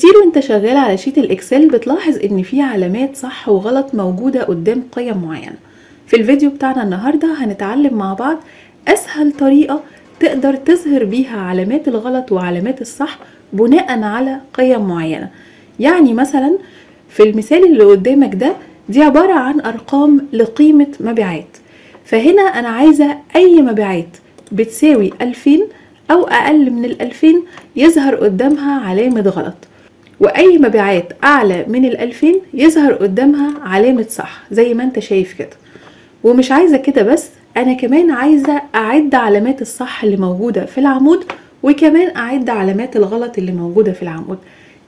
كتير وانت شغال على شيت الإكسل بتلاحظ إن في علامات صح وغلط موجودة قدام قيم معينة. في الفيديو بتاعنا النهاردة هنتعلم مع بعض أسهل طريقة تقدر تظهر بيها علامات الغلط وعلامات الصح بناء على قيم معينة. يعني مثلا في المثال اللي قدامك ده دي عبارة عن أرقام لقيمة مبيعات. فهنا أنا عايزة أي مبيعات بتساوي 2000 أو أقل من الألفين يظهر قدامها علامة غلط. وأي مبيعات أعلى من الألفين يظهر قدامها علامة صح زي ما أنت شايف كده. ومش عايزة كده بس أنا كمان عايزة أعد علامات الصح اللي موجودة في العمود وكمان أعد علامات الغلط اللي موجودة في العمود.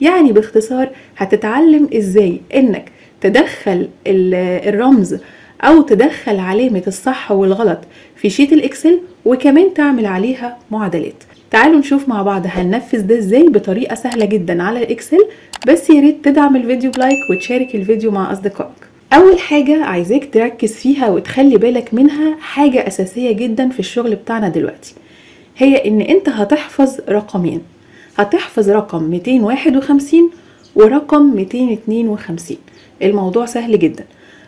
يعني باختصار هتتعلم إزاي إنك تدخل الرمز أو تدخل علامة الصح والغلط في sheet ال Excel وكمان تعمل عليها معادلات. تعالوا نشوف مع بعض هننفذ ده إزاي بطريقة سهلة جدا على ال Excel بس يا ريت تدعم الفيديو ب like وتشارك الفيديو مع أصدقائك. أول حاجة عايزاك تركز فيها وتخلي بالك منها حاجة أساسية جدا في الشغل بتاعنا دلوقتي هي إن أنت هتحفظ رقمين. هتحفظ رقم 251 ورقم 252 الموضوع سهل جدا.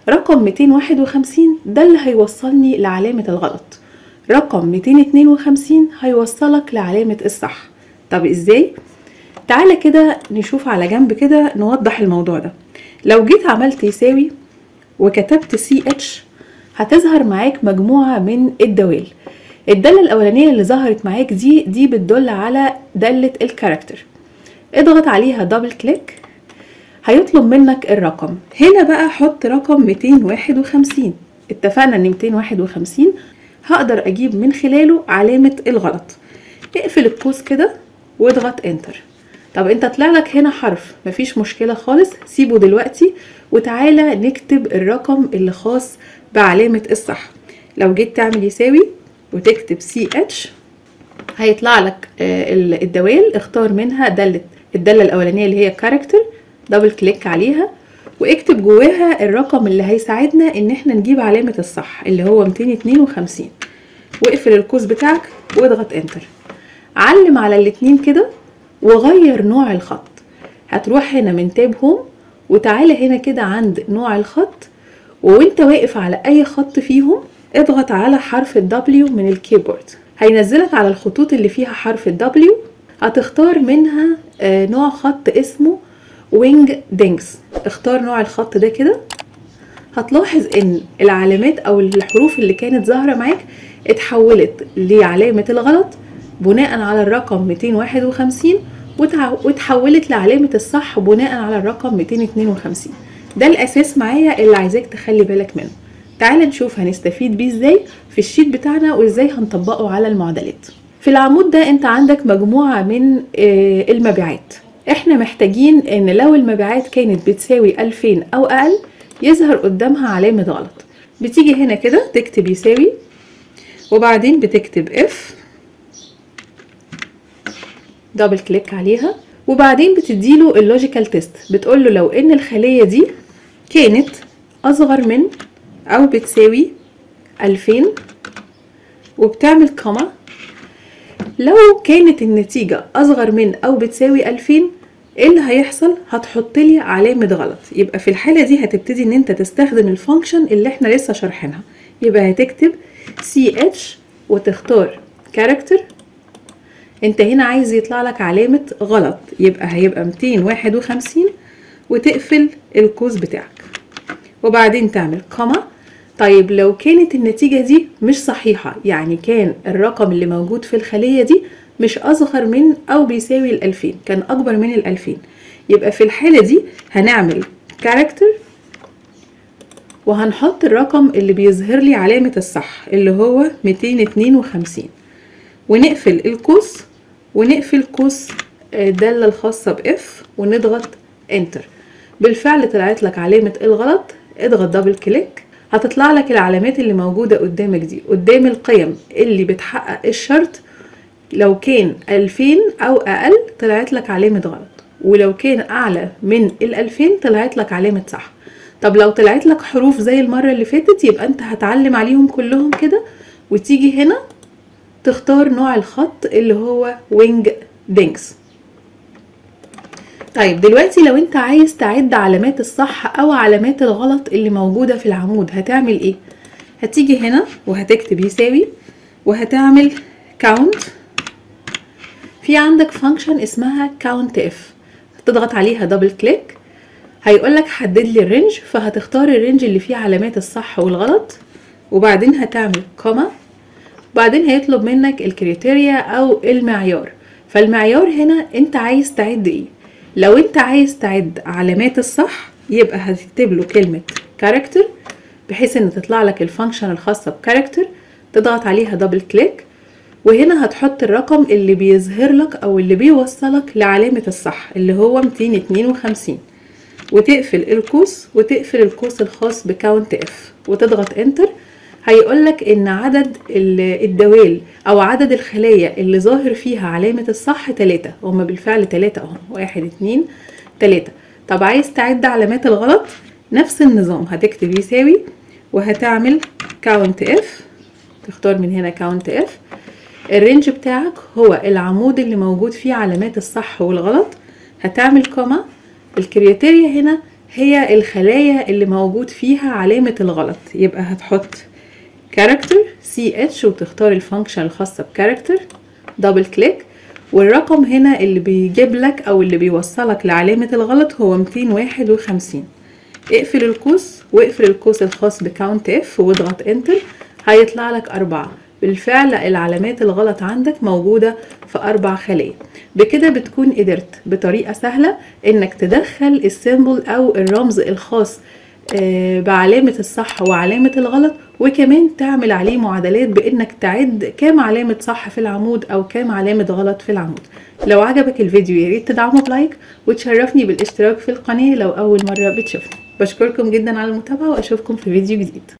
رقم 251 ده اللي هيوصلني لعلامة الغلط. رقم 252 هيوصلك لعلامة الصح. طب إزاي؟ تعالى كده نشوف على جنب كده نوضح الموضوع ده. لو جيت عملت يساوي وكتبت CH هتظهر معاك مجموعة من الدوال. الدالة الأولانية اللي ظهرت معاك دي دي بتدل على دالة ال character. اضغط عليها double click هيطلب منك الرقم. هنا بقى حط رقم 251 اتفقنا إن 251 هقدر أجيب من خلاله علامة الغلط. اقفل القوس كده واضغط Enter طب انت طلع لك هنا حرف مفيش مشكلة خالص سيبه دلوقتي وتعالى نكتب الرقم اللي خاص بعلامة الصح. لو جيت تعمل يساوي وتكتب CH هيطلع لك الدوال اختار منها دالة الدالة الأولانية اللي هي character double click عليها واكتب جواها الرقم اللي هيساعدنا ان إحنا نجيب علامة الصح اللي هو 252 واقفل القوس بتاعك واضغط Enter علم على الاتنين كده وغير نوع الخط. هتروح هنا من tab Home وتعالى هنا كده عند نوع الخط وانت واقف على اي خط فيهم اضغط على حرف ال W من ال keyboard. هينزلك على الخطوط اللي فيها حرف ال W هتختار منها نوع خط اسمه Wingdings اختار نوع الخط ده كده. هتلاحظ إن العلامات أو الحروف اللي كانت ظاهرة معاك اتحولت لعلامة الغلط بناء على الرقم 251 وتحولت لعلامة الصح بناء على الرقم 252 ده الأساس معايا اللي عايزاك تخلي بالك منه. تعال نشوف هنستفيد بيه إزاي في ال sheet بتاعنا وإزاي هنطبقه على المعادلات. في العمود ده أنت عندك مجموعة من المبيعات. إحنا محتاجين إن لو المبيعات كانت بتساوي 2000 أو أقل يظهر قدامها علامة غلط. بتيجي هنا كده تكتب يساوي وبعدين بتكتب IF double click عليها وبعدين بتديله ال logical test. بتقول له لو إن الخلية دي كانت أصغر من أو بتساوي 2000 وبتعمل comma لو كانت النتيجة أصغر من أو بتساوي 2000 إيه اللي هيحصل؟ هتحط لي علامة غلط. يبقى في الحالة دي هتبتدي إن أنت تستخدم ال function اللي إحنا لسه شارحينها. يبقى هتكتب ch وتختار character أنت هنا عايز يطلع لك علامة غلط. يبقى هيبقى 251 وتقفل القوس بتاعك. وبعدين تعمل comma طيب لو كانت النتيجة دي مش صحيحة يعني كان الرقم اللي موجود في الخلية دي مش أصغر من أو بيساوي الألفين كان أكبر من الألفين. يبقى في الحالة دي هنعمل character وهنحط الرقم اللي بيظهر لي علامة الصح اللي هو 252 ونقفل القوس ونقفل قوس الدالة الخاصة ب IF ونضغط enter بالفعل طلعت لك علامة الغلط اضغط double click هتطلع لك العلامات اللي موجودة قدامك دي قدام القيم اللي بتحقق الشرط لو كان 2000 أو أقل طلعت لك علامة غلط ولو كان أعلى من الألفين طلعت لك علامة صح. طب لو طلعت لك حروف زي المرة اللي فاتت يبقى أنت هتعلم عليهم كلهم كده وتيجي هنا تختار نوع الخط اللي هو Wingdings طيب دلوقتي لو انت عايز تعد علامات الصح أو علامات الغلط اللي موجودة في العمود هتعمل إيه؟ هتيجي هنا وهتكتب يساوي وهتعمل count. في عندك function اسمها count if هتضغط عليها double click هيقولك حدد لي ال range فهتختار ال range اللي فيه علامات الصح والغلط وبعدين هتعمل comma وبعدين هيطلب منك ال criteria أو المعيار. فالمعيار هنا انت عايز تعد إيه؟ لو انت عايز تعد علامات الصح يبقى هتكتب له كلمة character بحيث ان تطلع لك ال function الخاصة ب character تضغط عليها double click وهنا هتحط الرقم اللي بيظهر لك أو اللي بيوصلك لعلامة الصح اللي هو 252 وتقفل القوس وتقفل القوس الخاص ب count if وتضغط enter هيقولك إن عدد الدوال أو عدد الخلايا اللي ظاهر فيها علامة الصح تلاتة هما بالفعل تلاتة اهم واحد اتنين تلاتة. طب عايز تعد علامات الغلط؟ نفس النظام هتكتب يساوي وهتعمل count if تختار من هنا count if ال range بتاعك هو العمود اللي موجود فيه علامات الصح والغلط. هتعمل comma ال criteria هنا هي الخلايا اللي موجود فيها علامة الغلط يبقى هتحط character CH وتختار ال function الخاصة ب character double click والرقم هنا اللي بيجيب لك أو اللي بيوصلك لعلامة الغلط هو 251 اقفل القوس واقفل القوس الخاص ب count if واضغط enter هيطلع لك أربعة. بالفعل العلامات الغلط عندك موجودة في أربع خلايا. بكده بتكون قدرت بطريقة سهلة إنك تدخل ال symbol أو الرمز الخاص بعلامة الصح وعلامة الغلط وكمان تعمل عليه معادلات بإنك تعد كام علامة صح في العمود أو كام علامة غلط في العمود. لو عجبك الفيديو ياريت تدعمه ب like وتشرفني بالاشتراك في القناة لو أول مرة بتشوفني. بشكركم جدا على المتابعة وأشوفكم في فيديو جديد.